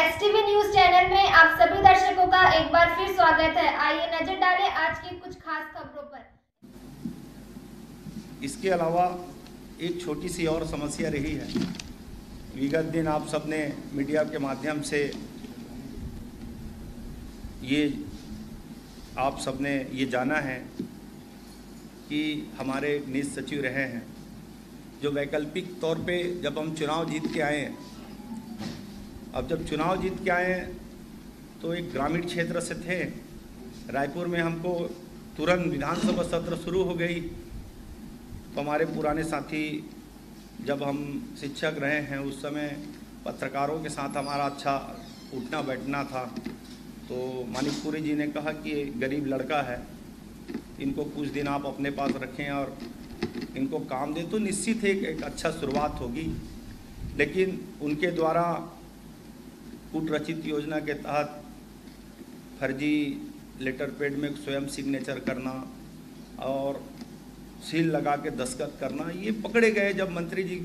STV news channel में आप सभी दर्शकों का एक बार फिर स्वागत है। आइए नज़र डालें आज की कुछ खास खबरों पर। इसके अलावा एक छोटी सी और समस्या रही है। विगत दिन आप सबने मीडिया के माध्यम से ये आप सबने ये जाना है कि हमारे निज सचिव रहे हैं। जो वैकल्पिक तौर पे जब हम चुनाव जीत के आए हैं अब जब चुनाव जीत के आए तो एक ग्रामीण क्षेत्र से थे। रायपुर में हमको तुरंत विधानसभा सत्र शुरू हो गई। तो हमारे पुराने साथी जब हम शिक्षक रहे हैं उस समय पत्रकारों के साथ हमारा अच्छा उठना बैठना था। तो मानिकपुरी जी ने कहा कि गरीब लड़का है इनको कुछ दिन आप अपने पास रखें और इनको काम दें। तो निश्चित एक, एक अच्छा शुरुआत होगी। लेकिन उनके द्वारा कूट रचित योजना के तहत फर्जी लेटर पैड में स्वयं सिग्नेचर करना और सील लगा के दस्खत करना, ये पकड़े गए जब मंत्री जी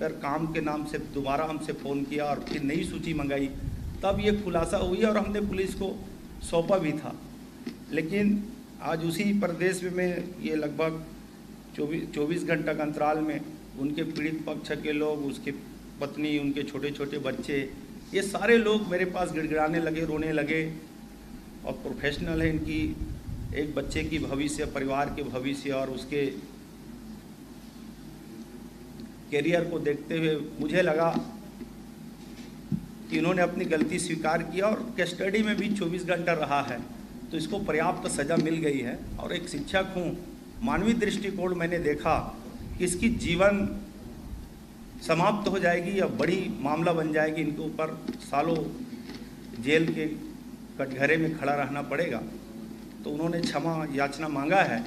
पर काम के नाम से दोबारा हमसे फ़ोन किया और फिर नई सूची मंगाई, तब ये खुलासा हुई और हमने पुलिस को सौंपा भी था। लेकिन आज उसी प्रदेश में ये लगभग चौबीस चौबीस घंटा के अंतराल में उनके पीड़ित पक्ष के लोग, उसके पत्नी, उनके छोटे छोटे बच्चे ये सारे लोग मेरे पास गिड़गिड़ाने लगे, रोने लगे। और प्रोफेशनल है इनकी, एक बच्चे की भविष्य, परिवार के भविष्य और उसके करियर को देखते हुए मुझे लगा कि इन्होंने अपनी गलती स्वीकार किया और कस्टडी में भी 24 घंटा रहा है। तो इसको पर्याप्त सज़ा मिल गई है। और एक शिक्षक हूँ, मानवीय दृष्टिकोण मैंने देखा कि इसकी जीवन समाप्त हो जाएगी या बड़ी मामला बन जाएगी, इनके ऊपर सालों जेल के कटघरे में खड़ा रहना पड़ेगा। तो उन्होंने क्षमा याचना मांगा है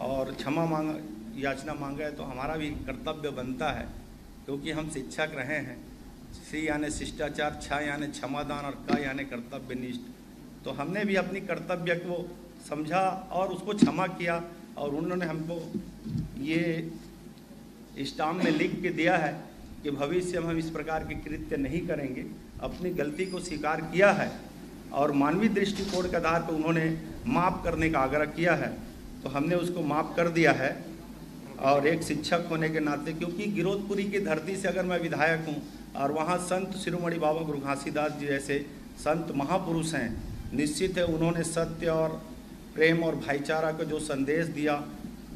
और क्षमा मांगा, याचना मांगा है तो हमारा भी कर्तव्य बनता है, क्योंकि हम शिक्षक रहे हैं। सी यानी शिष्टाचार, छ यानी क्षमादान और क यानी कर्तव्यनिष्ठ। तो हमने भी अपनी कर्तव्य को समझा और उसको क्षमा किया और उन्होंने हमको ये स्टाम्प में लिख के दिया है कि भविष्य में हम इस प्रकार के कृत्य नहीं करेंगे। अपनी गलती को स्वीकार किया है और मानवीय दृष्टिकोण के आधार पर उन्होंने माफ़ करने का आग्रह किया है। तो हमने उसको माफ़ कर दिया है और एक शिक्षक होने के नाते, क्योंकि गिरोधपुरी की धरती से अगर मैं विधायक हूँ और वहाँ संत शिरोमणि बाबा गुरु घासीदास जी जैसे संत महापुरुष हैं, निश्चित है उन्होंने सत्य और प्रेम और भाईचारा का जो संदेश दिया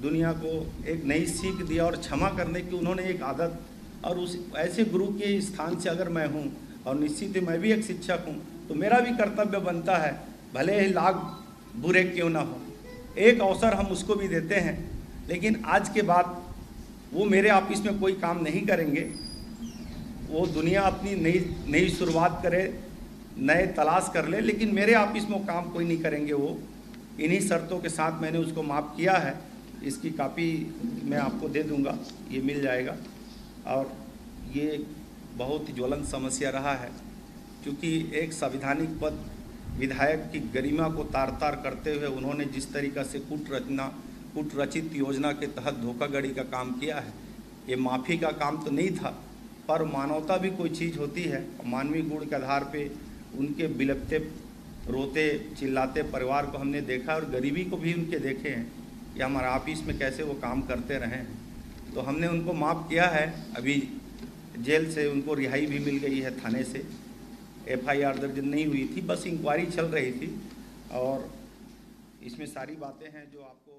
दुनिया को एक नई सीख दिया और क्षमा करने की उन्होंने एक आदत और उस ऐसे गुरु के स्थान से अगर मैं हूँ और निश्चित ही मैं भी एक शिक्षक हूँ तो मेरा भी कर्तव्य बनता है, भले ही लाख बुरे क्यों ना हो। एक अवसर हम उसको भी देते हैं, लेकिन आज के बाद वो मेरे ऑफ़िस में कोई काम नहीं करेंगे। वो दुनिया अपनी नई नई शुरुआत करे, नए तलाश कर ले, लेकिन मेरे ऑफ़िस में काम कोई नहीं करेंगे वो। इन्हीं शर्तों के साथ मैंने उसको माफ़ किया है। इसकी कापी मैं आपको दे दूँगा, ये मिल जाएगा। और ये बहुत ही ज्वलंत समस्या रहा है, क्योंकि एक संविधानिक पद विधायक की गरिमा को तार तार करते हुए उन्होंने जिस तरीका से कूट रचना, कूट रचित योजना के तहत धोखाधड़ी का काम किया है, ये माफ़ी का काम तो नहीं था, पर मानवता भी कोई चीज़ होती है, मानवीय गुण के आधार पे उनके बिलपते रोते, चिल्लाते परिवार को हमने देखा और गरीबी को भी उनके देखे हैं। कि हमारे ऑफ़िस में कैसे वो काम करते रहें। तो हमने उनको माफ़ किया है। अभी जेल से उनको रिहाई भी मिल गई है थाने से। एफआईआर दर्ज नहीं हुई थी, बस इंक्वायरी चल रही थी। और इसमें सारी बातें हैं जो आपको